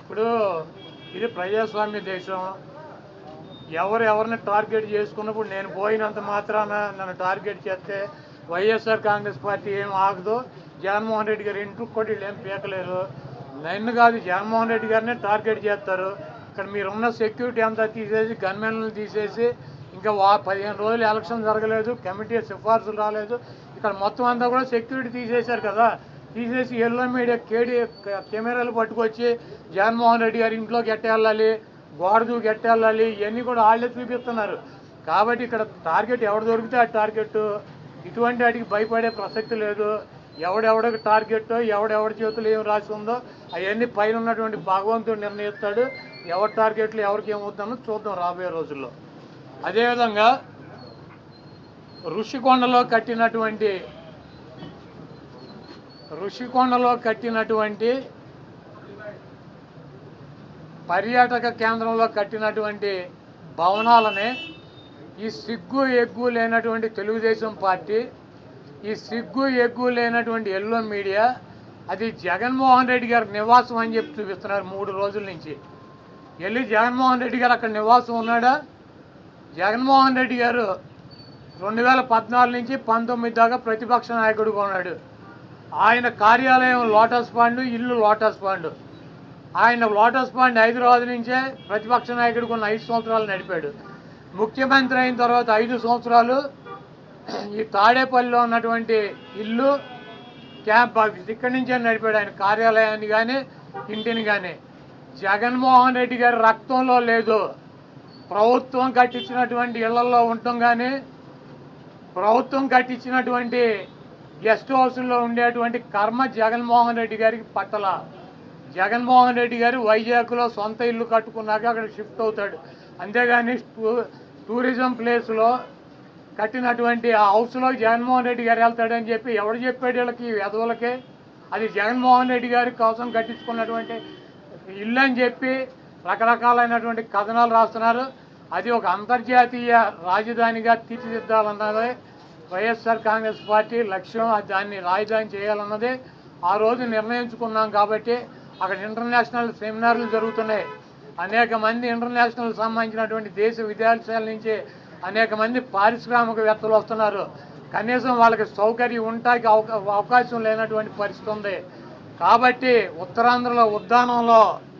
ఇప్పుడు ఇది ప్రజాస్వామ్య దేశం. ఎవరు ఎవరిని టార్గెట్ చేసుకున్నప్పుడు నేను పోయినంత మాత్రాన నన్ను టార్గెట్ చేస్తే వైఎస్ఆర్ కాంగ్రెస్ పార్టీ ఏం ఆగదు. జగన్మోహన్ రెడ్డి గారు ఇంటికి కూడా వీళ్ళు ఏం పీకలేరు. నన్ను కాదు జగన్మోహన్ రెడ్డి గారినే టార్గెట్ చేస్తారు. ఇక్కడ మీరున్న సెక్యూరిటీ అంతా తీసేసి గన్మెన్లను తీసేసి ఇంకా వా పదిహేను రోజులు ఎలక్షన్ జరగలేదు కమిటీ సిఫార్సులు రాలేదు. ఇక్కడ మొత్తం అంతా కూడా సెక్యూరిటీ తీసేశారు కదా. తీసేసి ఎల్లో మీడియా కేడి కెమెరాలు పట్టుకొచ్చి జగన్మోహన్ రెడ్డి గారి ఇంట్లోకి ఎట్టేళ్ళాలి గోడ దూకి ఎట్టేళ్ళాలి ఇవన్నీ కూడా వాళ్ళే చూపిస్తున్నారు. కాబట్టి ఇక్కడ టార్గెట్ ఎవడు దొరికితే ఆ టార్గెట్ ఇటువంటి వాటికి భయపడే ప్రసక్తి లేదు. ఎవడెవడికి టార్గెట్ ఎవడెవడి చేతులు ఏం రాసి ఉందో అవన్నీ పైన ఉన్నటువంటి భగవంతుడు నిర్ణయిస్తాడు. ఎవరి టార్గెట్లు ఎవరికి ఏమవుతుందో చూద్దాం రాబోయే రోజుల్లో. అదేవిధంగా ఋషికొండలో కట్టినటువంటి ఋషికొండలో కట్టినటువంటి పర్యాటక కేంద్రంలో కట్టినటువంటి భవనాలని ఈ సిగ్గు ఎగ్గు లేనటువంటి తెలుగుదేశం పార్టీ ఈ సిగ్గు ఎగ్గు లేనటువంటి ఎల్లో మీడియా అది జగన్మోహన్ రెడ్డి గారి నివాసం అని చెప్పి చూపిస్తున్నారు మూడు రోజుల నుంచి. వెళ్ళి జగన్మోహన్ రెడ్డి గారు అక్కడ నివాసం ఉన్నాడా? జగన్మోహన్ రెడ్డి గారు రెండు వేల పద్నాలుగు నుంచి పంతొమ్మిది దాకా ప్రతిపక్ష నాయకుడుగా ఉన్నాడు. ఆయన కార్యాలయం లోటస్ పాండు ఇల్లు లోటస్ పాండు ఆయన లోటస్ పాండ్ హైదరాబాద్ నుంచే ప్రతిపక్ష నాయకుడికి ఉన్న ఐదు సంవత్సరాలు నడిపాడు. ముఖ్యమంత్రి అయిన తర్వాత ఐదు సంవత్సరాలు ఈ తాడేపల్లిలో ఉన్నటువంటి ఇల్లు క్యాంప్ ఆఫీస్ ఇక్కడి నుంచే నడిపాడు ఆయన కార్యాలయాన్ని కానీ ఇంటిని కానీ జగన్మోహన్ రెడ్డి గారి రక్తంలో లేదు. ప్రభుత్వం కట్టించినటువంటి ఇళ్ళలో ఉండటం కానీ ప్రభుత్వం కట్టించినటువంటి గెస్ట్ హౌస్లో ఉండేటువంటి కర్మ జగన్మోహన్ రెడ్డి గారికి పట్టల. జగన్మోహన్ రెడ్డి గారు వైజాగ్లో సొంత ఇల్లు కట్టుకున్నాక అక్కడ షిఫ్ట్ అవుతాడు. అంతేగాని టూ- టూరిజం ప్లేస్లో కట్టినటువంటి ఆ హౌస్లో జగన్మోహన్ రెడ్డి గారు వెళ్తాడని చెప్పి ఎవడు చెప్పాడు వీళ్ళకి వెధవులకే అది జగన్మోహన్ రెడ్డి గారి కోసం కట్టించుకున్నటువంటి ఇల్లు అని చెప్పి రకరకాలైనటువంటి కథనాలు రాస్తున్నారు. అది ఒక అంతర్జాతీయ రాజధానిగా తీర్చిదిద్దాలన్నదే వైఎస్ఆర్ కాంగ్రెస్ పార్టీ లక్ష్యం. దాన్ని రాజధాని చేయాలన్నదే ఆ రోజు నిర్ణయించుకున్నాం కాబట్టి అక్కడ ఇంటర్నేషనల్ సెమినార్లు జరుగుతున్నాయి. అనేక మంది ఇంటర్నేషనల్ సంబంధించినటువంటి దేశ విదేశాల నుంచి అనేక మంది పారిశ్రామికవేత్తలు వస్తున్నారు. కనీసం వాళ్ళకి సౌకర్యం ఉండటానికి అవకా- అవకాశం లేనటువంటి పరిస్థితి ఉంది. కాబట్టి ఉత్తరాంధ్రలో ఉద్దానంలో